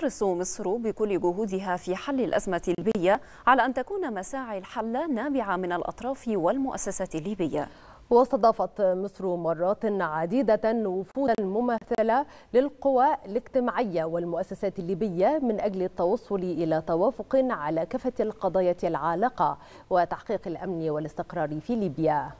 تحرص مصر بكل جهودها في حل الأزمة الليبية على أن تكون مساعي الحل نابعة من الأطراف والمؤسسات الليبية. واستضافت مصر مرات عديدة وفودا مماثلة للقوى الاجتماعية والمؤسسات الليبية من أجل التوصل إلى توافق على كافة القضايا العالقة وتحقيق الأمن والاستقرار في ليبيا.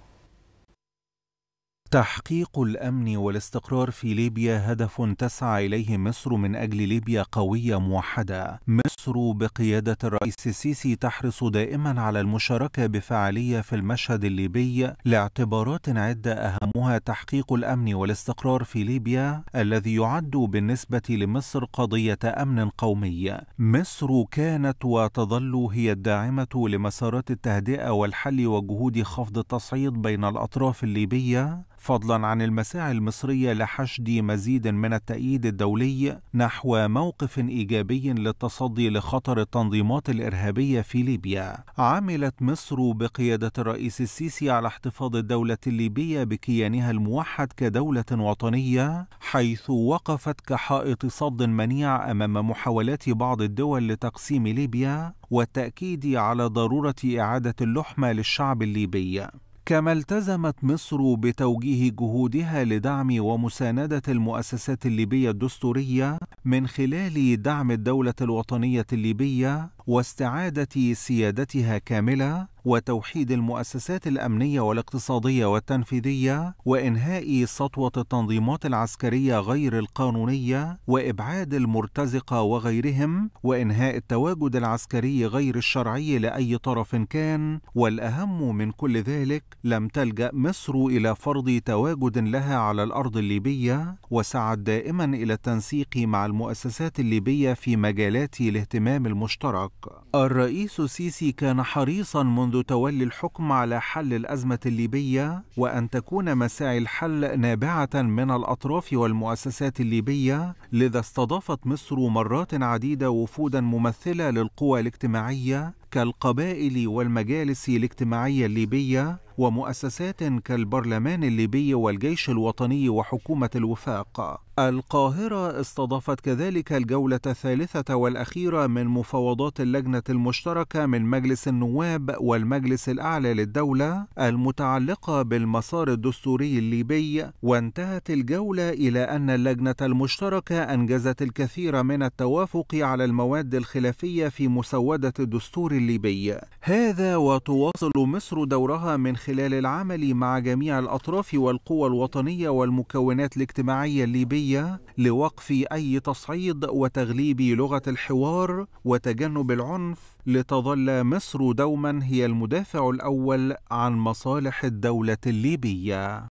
تحقيق الأمن والاستقرار في ليبيا هدف تسعى إليه مصر من أجل ليبيا قوية موحدة. مصر بقيادة الرئيس السيسي تحرص دائما على المشاركة بفعالية في المشهد الليبي لاعتبارات عدة أهمها تحقيق الأمن والاستقرار في ليبيا الذي يعد بالنسبة لمصر قضية أمن قومي. مصر كانت وتظل هي الداعمة لمسارات التهدئة والحل وجهود خفض التصعيد بين الأطراف الليبية فضلا عن المساعي المصرية لحشد مزيد من التأييد الدولي نحو موقف إيجابي للتصدي لخطر التنظيمات الإرهابية في ليبيا. عملت مصر بقيادة الرئيس السيسي على احتفاظ الدولة الليبية بكيانها الموحد كدولة وطنية حيث وقفت كحائط صد منيع أمام محاولات بعض الدول لتقسيم ليبيا والتأكيد على ضرورة إعادة اللحمة للشعب الليبي. كما التزمت مصر بتوجيه جهودها لدعم ومساندة المؤسسات الليبية الدستورية من خلال دعم الدولة الوطنية الليبية واستعادة سيادتها كاملة وتوحيد المؤسسات الأمنية والاقتصادية والتنفيذية وإنهاء سطوة التنظيمات العسكرية غير القانونية وإبعاد المرتزقة وغيرهم وإنهاء التواجد العسكري غير الشرعي لأي طرف كان والأهم من كل ذلك لم تلجأ مصر إلى فرض تواجد لها على الأرض الليبية وسعت دائما إلى التنسيق مع المؤسسات الليبية في مجالات الاهتمام المشترك. الرئيس السيسي كان حريصا منذ تولي الحكم على حل الأزمة الليبية وأن تكون مساعي الحل نابعة من الأطراف والمؤسسات الليبية لذا استضافت مصر مرات عديدة وفودا ممثلة للقوى الاجتماعية كالقبائل والمجالس الاجتماعية الليبية ومؤسسات كالبرلمان الليبي والجيش الوطني وحكومة الوفاق. القاهرة استضافت كذلك الجولة الثالثة والأخيرة من مفاوضات اللجنة المشتركة من مجلس النواب والمجلس الأعلى للدولة المتعلقة بالمسار الدستوري الليبي وانتهت الجولة إلى أن اللجنة المشتركة أنجزت الكثير من التوافق على المواد الخلافية في مسودة الدستور الليبي. هذا وتواصل مصر دورها من خلال العمل مع جميع الأطراف والقوى الوطنية والمكونات الاجتماعية الليبية لوقف أي تصعيد وتغليب لغة الحوار وتجنب العنف لتظل مصر دوما هي المدافع الأول عن مصالح الدولة الليبية.